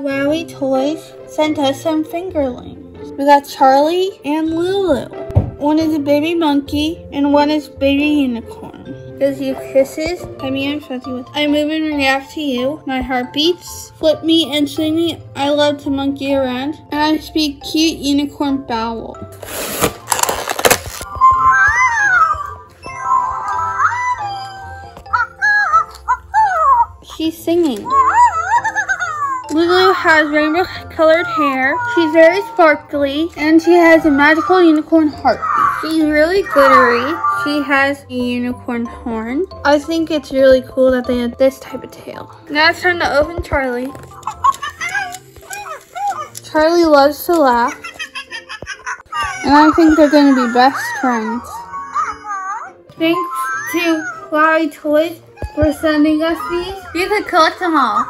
WowWee Toys sent us some fingerlings. We got Charli and Lulu. One is a baby monkey and one is baby unicorn. Gives you kisses. I mean, I'm fuzzy with. I move and react to you. My heart beats. Flip me and swing me. I love to monkey around. And I speak cute unicorn bowel. She's singing. Lulu has rainbow colored hair. She's very sparkly and she has a magical unicorn heart. She's really glittery. She has a unicorn horn. I think it's really cool that they have this type of tail. Now it's time to open Charli. Charli loves to laugh. And I think they're going to be best friends. Thanks to Larry Toys for sending us these. You could collect them all.